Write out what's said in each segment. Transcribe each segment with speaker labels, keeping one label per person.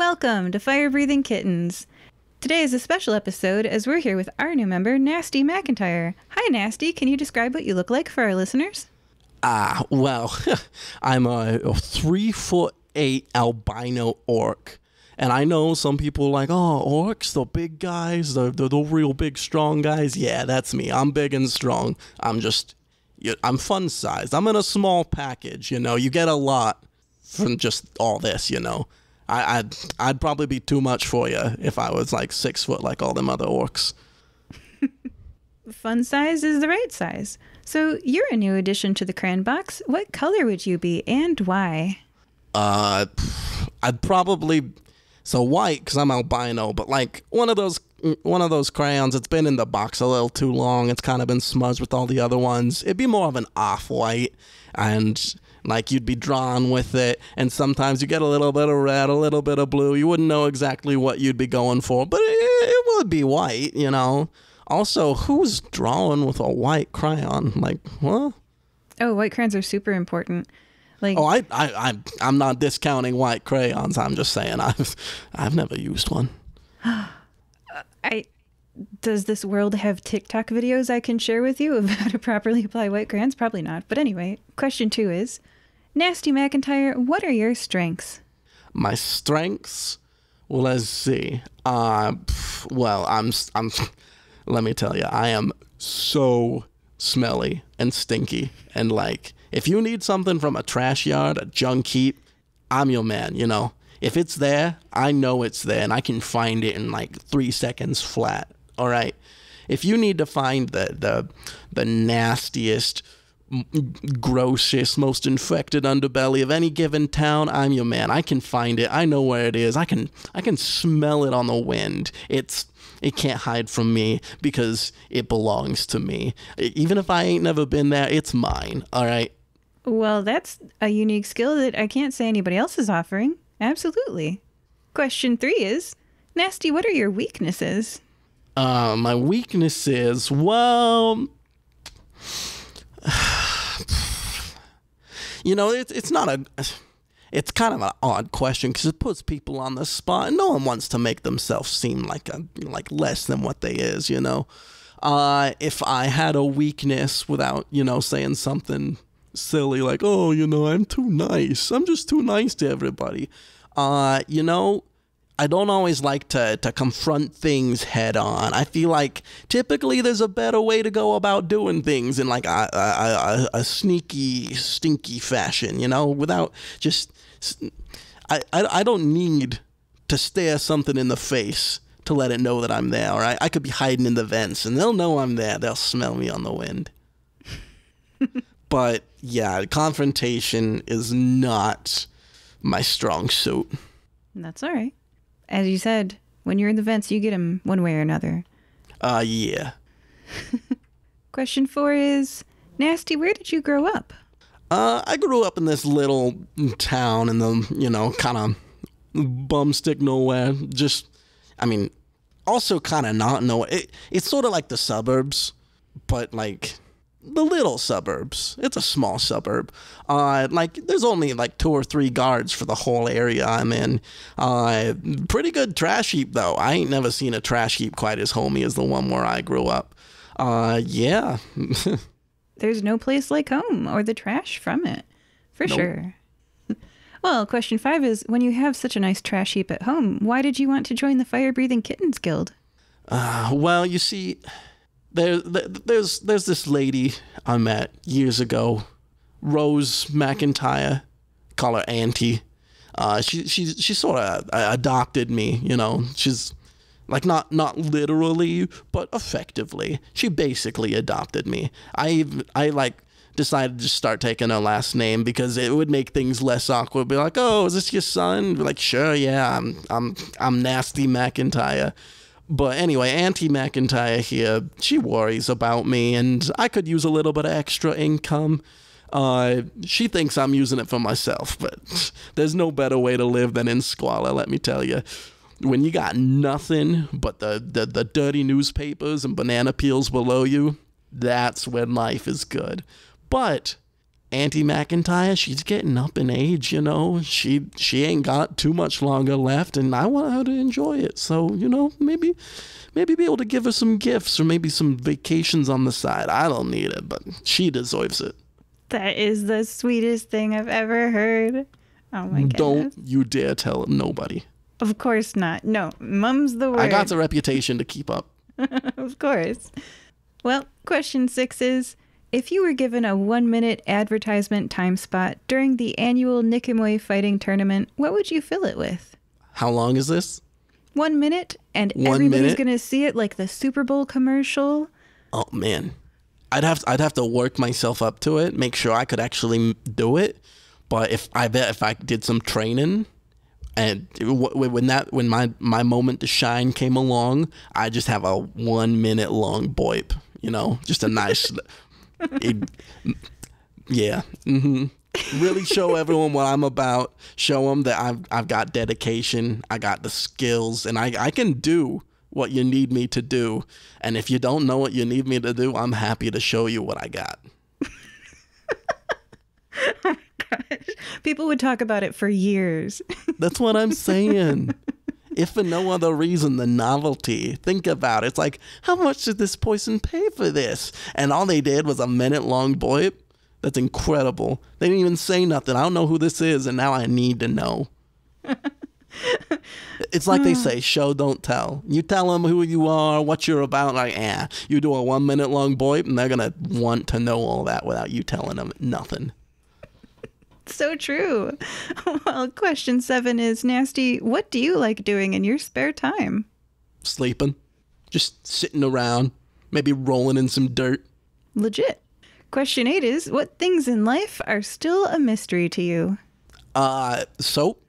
Speaker 1: Welcome to Fire Breathing Kittens. Today is a special episode as we're here with our new member, Nasty MacAntyre. Hi, Nasty. Can you describe what you look like for our listeners?
Speaker 2: Ah, well, I'm a, a three foot eight albino orc. And I know some people are like, oh, orcs, the big guys, the, the, the real big, strong guys. Yeah, that's me. I'm big and strong. I'm just, I'm fun sized. I'm in a small package, you know. You get a lot from just all this, you know. I, I'd, I'd probably be too much for you if I was like six foot like all them other orcs.
Speaker 1: Fun size is the right size. So you're a new addition to the crayon box. What color would you be and why?
Speaker 2: Uh, I'd probably so white because I'm albino, but like one of those one of those crayons. It's been in the box a little too long. It's kind of been smudged with all the other ones. It'd be more of an off white, and like you'd be drawn with it. And sometimes you get a little bit of red, a little bit of blue. You wouldn't know exactly what you'd be going for, but it, it would be white, you know. Also, who's drawing with a white crayon? Like, what?
Speaker 1: Oh, white crayons are super important. Like,
Speaker 2: Oh, I, I, I, I'm not discounting white crayons. I'm just saying I've, I've never used one.
Speaker 1: I does this world have TikTok videos I can share with you of how to properly apply white crayons? Probably not. But anyway, question two is Nasty MacAntyre, what are your strengths?
Speaker 2: My strengths. Well, let's see. Uh, well, I'm, I'm. Let me tell you, I am so smelly and stinky, and like, if you need something from a trash yard, a junk heap, I'm your man. You know, if it's there, I know it's there, and I can find it in like three seconds flat. All right. If you need to find the the the nastiest grossest, most infected underbelly of any given town, I'm your man. I can find it. I know where it is. I can I can smell it on the wind. It's it can't hide from me because it belongs to me. Even if I ain't never been there, it's mine. All right.
Speaker 1: Well, that's a unique skill that I can't say anybody else is offering. Absolutely. Question three is Nasty, what are your weaknesses?
Speaker 2: Uh, my weakness is well. You know, it's it's not a. It's kind of an odd question because it puts people on the spot, and no one wants to make themselves seem like a like less than what they is. You know, uh, if I had a weakness without you know saying something silly like, "Oh, you know, I'm too nice. I'm just too nice to everybody." Uh, you know, I don't always like to, to confront things head on. I feel like typically there's a better way to go about doing things in like a, a, a, a sneaky, stinky fashion, you know, without just. I, I, I don't need to stare something in the face to let it know that I'm there, all right? I could be hiding in the vents and they'll know I'm there. They'll smell me on the wind. but yeah, confrontation is not my strong suit.
Speaker 1: That's all right. As you said, when you're in the vents, you get them one way or another.
Speaker 2: Uh, yeah.
Speaker 1: Question four is Nasty, where did you grow up?
Speaker 2: Uh, I grew up in this little town in the, you know, kind of bumstick nowhere. Just, I mean, also kind of not nowhere. It, it's sort of like the suburbs, but like the little suburbs. It's a small suburb. Uh, like there's only like two or three guards for the whole area I'm in. Uh, pretty good trash heap though. I ain't never seen a trash heap quite as homey as the one where I grew up. Uh, yeah.
Speaker 1: There's no place like home or the trash from it, for sure. Well, question five is when you have such a nice trash heap at home, why did you want to join the Fire Breathing Kittens Guild?
Speaker 2: Uh, well, you see, there, there, there's there's this lady I met years ago, Rose MacAntyre, call her Auntie. Uh, she she she sort of adopted me, you know. She's like not not literally, but effectively. She basically adopted me. I I like decided to start taking her last name because it would make things less awkward. Be like, oh, is this your son? Be like, sure, yeah, I'm I'm I'm Nasty MacAntyre. But anyway, Auntie MacAntyre here, she worries about me, and I could use a little bit of extra income. Uh, she thinks I'm using it for myself, but there's no better way to live than in squalor, let me tell you. When you got nothing but the, the, the dirty newspapers and banana peels below you, that's when life is good. But Auntie MacAntyre, she's getting up in age, you know. She she ain't got too much longer left, and I want her to enjoy it. So you know, maybe maybe be able to give her some gifts or maybe some vacations on the side. I don't need it, but she deserves it.
Speaker 1: That is the sweetest thing I've ever heard. Oh my god.
Speaker 2: Don't you dare tell nobody.
Speaker 1: Of course not. No, mum's the word.
Speaker 2: I got the reputation to keep up.
Speaker 1: of course. Well, question six is if you were given a one minute advertisement time spot during the annual Nickimoy fighting tournament, what would you fill it with?
Speaker 2: How long is this?
Speaker 1: One minute, and
Speaker 2: One
Speaker 1: everybody's
Speaker 2: minute?
Speaker 1: going to see it like the Super Bowl commercial.
Speaker 2: Oh man, I'd have I'd have to work myself up to it, make sure I could actually do it. But if I bet if I did some training, and when that when my my moment to shine came along, I just have a one minute long boip. You know, just a nice, it- yeah. hmm Really show everyone what I'm about. Show them that I've I've got dedication. I got the skills, and I I can do what you need me to do. And if you don't know what you need me to do, I'm happy to show you what I got. oh my gosh.
Speaker 1: People would talk about it for years.
Speaker 2: That's what I'm saying. if for no other reason than novelty, think about it. It's like, how much did this person pay for this? And all they did was a minute long boip. That's incredible. They didn't even say nothing. I don't know who this is, and now I need to know. it's like they say, show, don't tell. You tell them who you are, what you're about, like, eh. You do a one minute long boip, and they're going to want to know all that without you telling them nothing.
Speaker 1: So true. Well, question seven is Nasty, what do you like doing in your spare time?
Speaker 2: Sleeping, just sitting around, maybe rolling in some dirt.
Speaker 1: Legit. Question eight is What things in life are still a mystery to you?
Speaker 2: Uh, soap.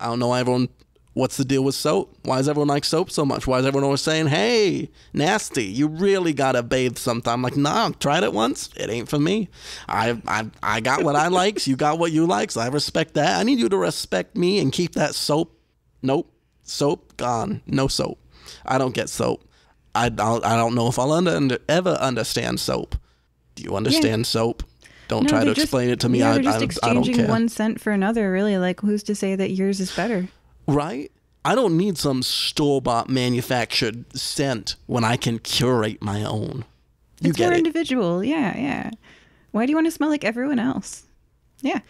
Speaker 2: I don't know why everyone. What's the deal with soap? Why does everyone like soap so much? Why is everyone always saying, "Hey, nasty, you really gotta bathe sometime"? Like, nah, tried it once. It ain't for me. I, I, I got what I likes. You got what you likes. I respect that. I need you to respect me and keep that soap. Nope, soap gone. No soap. I don't get soap. I don't. I don't know if I'll under, ever understand soap. Do you understand soap? Don't
Speaker 1: No,
Speaker 2: try to
Speaker 1: just-
Speaker 2: explain it to me.
Speaker 1: Yeah,
Speaker 2: I,
Speaker 1: they're just
Speaker 2: I, I don't
Speaker 1: exchanging
Speaker 2: care.
Speaker 1: one cent for another, really. Like, who's to say that yours is better?
Speaker 2: Right? I don't need some store bought manufactured scent when I can curate my own. You
Speaker 1: it's
Speaker 2: get
Speaker 1: more
Speaker 2: it.
Speaker 1: individual. Yeah, yeah. Why do you want to smell like everyone else? Yeah.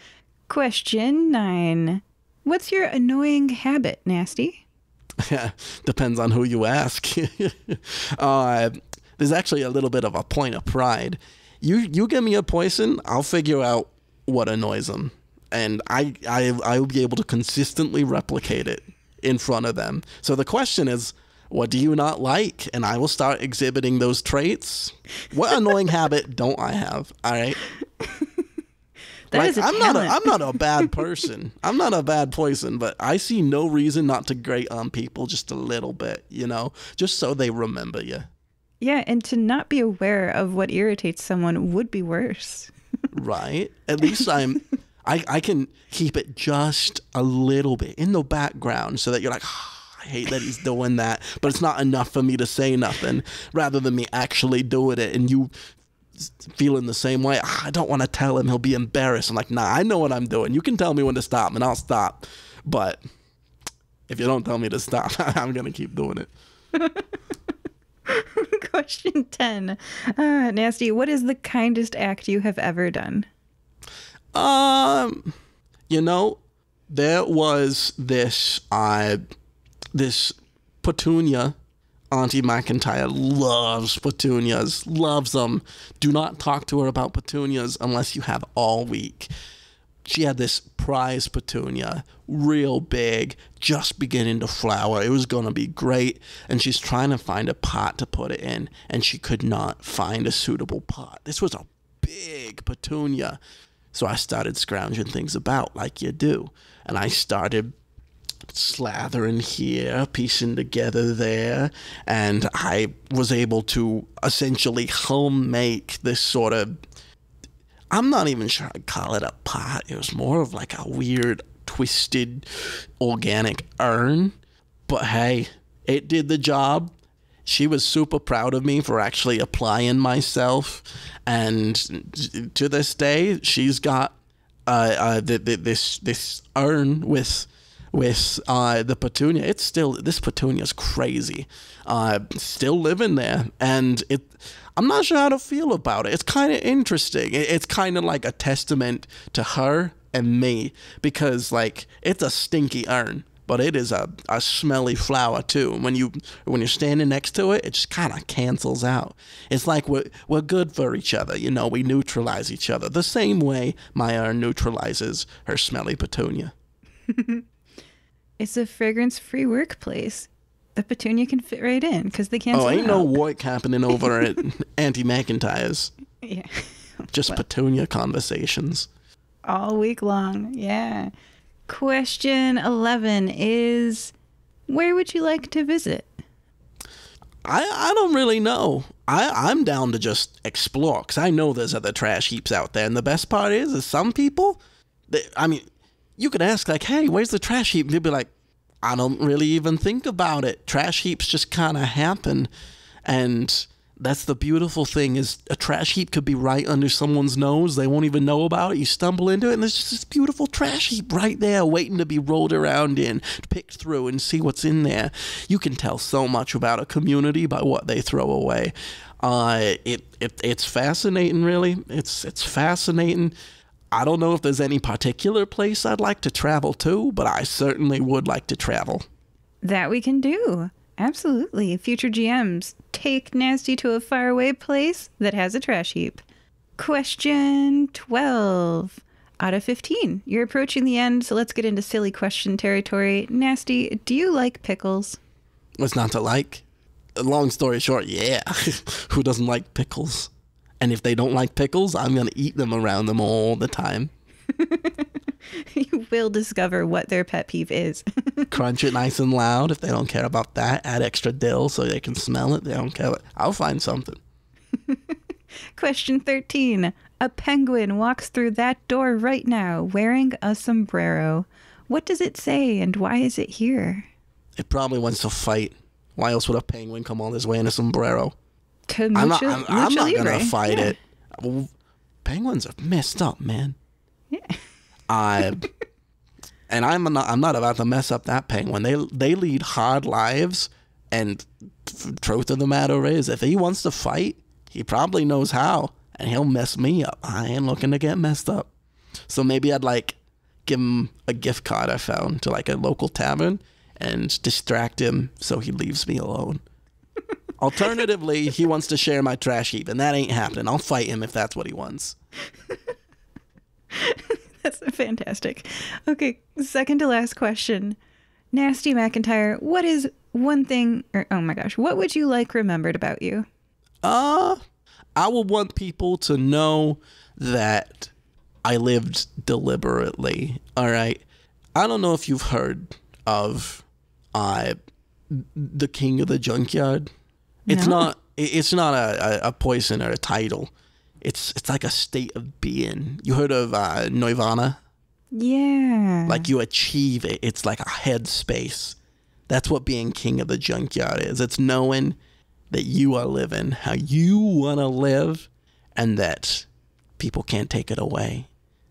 Speaker 1: Question nine. What's your annoying habit, Nasty?
Speaker 2: Depends on who you ask. uh, there's actually a little bit of a point of pride. You you give me a poison, I'll figure out what annoys them, and I I I'll be able to consistently replicate it in front of them. So the question is. What do you not like? And I will start exhibiting those traits. What annoying habit don't I have? All right.
Speaker 1: That
Speaker 2: like,
Speaker 1: is a
Speaker 2: I'm not a,
Speaker 1: talent.
Speaker 2: I'm not a bad person. I'm not a bad poison, but I see no reason not to grate on people just a little bit, you know, just so they remember you.
Speaker 1: Yeah, and to not be aware of what irritates someone would be worse.
Speaker 2: Right? At least I'm I I can keep it just a little bit in the background so that you're like "Ah, I hate that he's doing that, but it's not enough for me to say nothing rather than me actually doing it and you feeling the same way. "Ah, I don't want to tell him he'll be embarrassed. I'm like, "Nah, I know what I'm doing. You can tell me when to stop and I'll stop." But if you don't tell me to stop, I'm going to keep doing it.
Speaker 1: Question 10. Uh, Nasty, what is the kindest act you have ever done?
Speaker 2: Um, you know, there was this uh, this petunia. Auntie MacAntyre loves petunias, loves them. Do not talk to her about petunias unless you have all week. She had this prize petunia, real big, just beginning to flower. It was going to be great. And she's trying to find a pot to put it in, and she could not find a suitable pot. This was a big petunia. So I started scrounging things about like you do. And I started slathering here, piecing together there, and I was able to essentially home make this sort of I'm not even sure I'd call it a pot. It was more of like a weird, twisted, organic urn. But hey, it did the job. She was super proud of me for actually applying myself. And to this day, she's got uh, uh, the, the, this this urn with with uh, the petunia. It's still this petunia is crazy. Uh, still living there, and it. I'm not sure how to feel about it. It's kind of interesting. It, it's kind of like a testament to her and me because like it's a stinky urn but it is a, a smelly flower too. When you when you're standing next to it, it just kind of cancels out. It's like we're we're good for each other, you know. We neutralize each other the same way urn neutralizes her smelly petunia.
Speaker 1: it's a fragrance-free workplace. The petunia can fit right in because they cancel.
Speaker 2: Oh, ain't
Speaker 1: out.
Speaker 2: no work happening over at Auntie MacAntyre's.
Speaker 1: Yeah.
Speaker 2: Just well. petunia conversations.
Speaker 1: All week long. Yeah. Question 11 is Where would you like to visit?
Speaker 2: I, I don't really know. I, I'm down to just explore because I know there's other trash heaps out there. And the best part is, is some people, they, I mean, you could ask, like, hey, where's the trash heap? And they'd be like, I don't really even think about it. Trash heaps just kind of happen. And that's the beautiful thing is a trash heap could be right under someone's nose. They won't even know about it. You stumble into it and there's just this beautiful trash heap right there waiting to be rolled around in picked through and see what's in there. You can tell so much about a community by what they throw away. Uh, it, it it's fascinating really. It's it's fascinating. I don't know if there's any particular place I'd like to travel to, but I certainly would like to travel.
Speaker 1: That we can do. Absolutely. Future GMs, take Nasty to a faraway place that has a trash heap. Question 12 out of 15. You're approaching the end, so let's get into silly question territory. Nasty, do you like pickles?
Speaker 2: What's not to like? Long story short, yeah. Who doesn't like pickles? And if they don't like pickles, I'm going to eat them around them all the time.
Speaker 1: you will discover what their pet peeve is.
Speaker 2: Crunch it nice and loud. If they don't care about that, add extra dill so they can smell it. They don't care. I'll find something.
Speaker 1: Question 13. A penguin walks through that door right now wearing a sombrero. What does it say and why is it here?
Speaker 2: It probably wants to fight. Why else would a penguin come all this way in a sombrero?
Speaker 1: I'm
Speaker 2: not, I'm, I'm not gonna fight yeah. it. Penguins are messed up, man. Yeah. I and I'm not I'm not about to mess up that penguin. They they lead hard lives, and truth of the matter is, if he wants to fight, he probably knows how, and he'll mess me up. I ain't looking to get messed up. So maybe I'd like give him a gift card I found to like a local tavern and distract him so he leaves me alone. Alternatively, he wants to share my trash heap, and that ain't happening. I'll fight him if that's what he wants.
Speaker 1: That's fantastic. Okay, second to last question. Nasty MacAntyre, what is one thing or oh my gosh, what would you like remembered about you?
Speaker 2: Uh I would want people to know that I lived deliberately. All right. I don't know if you've heard of uh the king of the junkyard. It's no. not it's not a, a poison or a title it's it's like a state of being. You heard of uh, Nirvana?
Speaker 1: Yeah.
Speaker 2: Like you achieve it. It's like a headspace. That's what being king of the junkyard is. It's knowing that you are living how you want to live and that people can't take it away.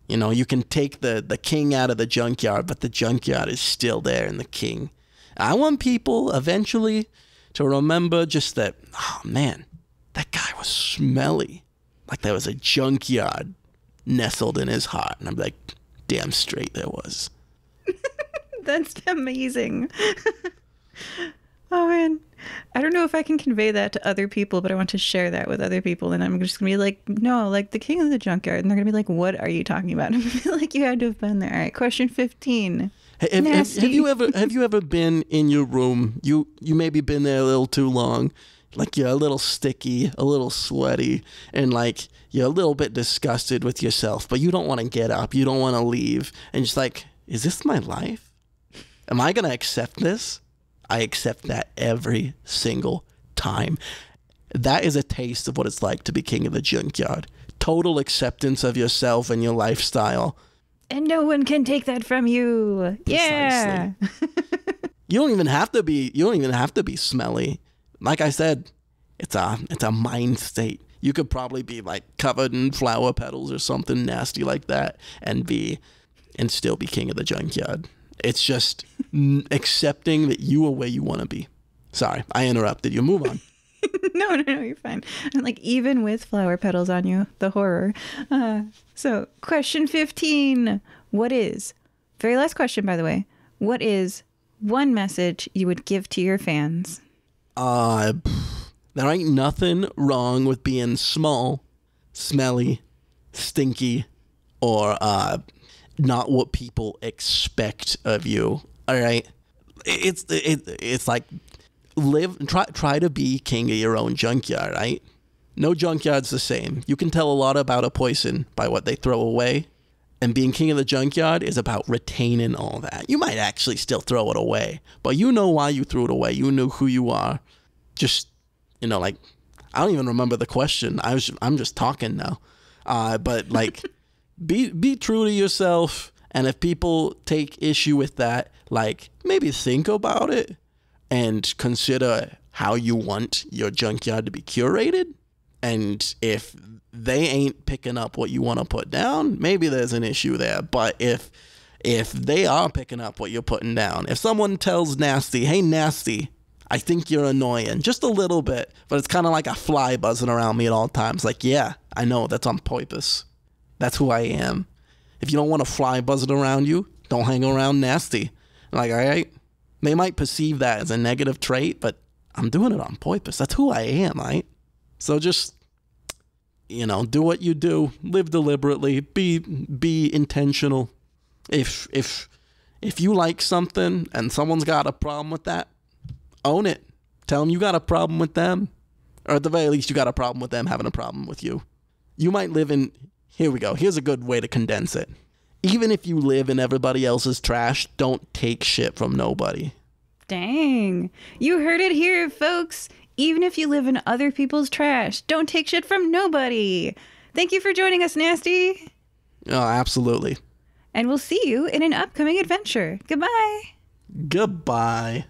Speaker 2: You know, you can take the, the king out of the junkyard, but the junkyard is still there in the king. I want people eventually to remember just that, oh man, that guy was smelly like there was a junkyard nestled in his heart. And I'm like, damn straight there was.
Speaker 1: That's amazing. oh man. I don't know if I can convey that to other people, but I want to share that with other people. And I'm just gonna be like, no, like the king of the junkyard. And they're gonna be like, what are you talking about? I feel like you had to have been there. All right, question 15.
Speaker 2: Have, have, have, you ever have you ever been in your room? You you maybe been there a little too long like you're a little sticky, a little sweaty, and like you're a little bit disgusted with yourself, but you don't want to get up, you don't want to leave, and just like, is this my life? Am I gonna accept this? I accept that every single time. That is a taste of what it's like to be king of the junkyard. Total acceptance of yourself and your lifestyle.
Speaker 1: And no one can take that from you. Precisely. Yeah.
Speaker 2: you don't even have to be you don't even have to be smelly like I said, it's a it's a mind state. You could probably be like covered in flower petals or something nasty like that, and be and still be king of the junkyard. It's just accepting that you are where you want to be. Sorry, I interrupted you. Move on.
Speaker 1: no, no, no, you're fine. Like even with flower petals on you, the horror. Uh, so, question 15. What is, very last question, by the way, what is one message you would give to your fans?
Speaker 2: Uh, there ain't nothing wrong with being small, smelly, stinky, or uh, not what people expect of you. All right, it's it, it's like live try try to be king of your own junkyard. Right? No junkyard's the same. You can tell a lot about a poison by what they throw away. And being king of the junkyard is about retaining all that. You might actually still throw it away, but you know why you threw it away. You knew who you are. Just, you know, like, I don't even remember the question. I was, I'm just talking now. Uh, but like, be be true to yourself. And if people take issue with that, like, maybe think about it and consider how you want your junkyard to be curated. And if they ain't picking up what you want to put down, maybe there's an issue there. But if if they are picking up what you're putting down, if someone tells Nasty, "Hey Nasty, I think you're annoying just a little bit," but it's kind of like a fly buzzing around me at all times. Like, yeah, I know that's on purpose. That's who I am. If you don't want a fly buzzing around you, don't hang around Nasty. Like, all right, they might perceive that as a negative trait, but I'm doing it on purpose. That's who I am, right? So just you know, do what you do, live deliberately, be be intentional. If if if you like something and someone's got a problem with that, own it. Tell them you got a problem with them, or at the very least, you got a problem with them having a problem with you. You might live in. Here we go. Here's a good way to condense it. Even if you live in everybody else's trash, don't take shit from nobody.
Speaker 1: Dang. You heard it here, folks. Even if you live in other people's trash, don't take shit from nobody. Thank you for joining us, Nasty.
Speaker 2: Oh, absolutely.
Speaker 1: And we'll see you in an upcoming adventure. Goodbye.
Speaker 2: Goodbye.